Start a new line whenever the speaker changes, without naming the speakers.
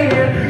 here.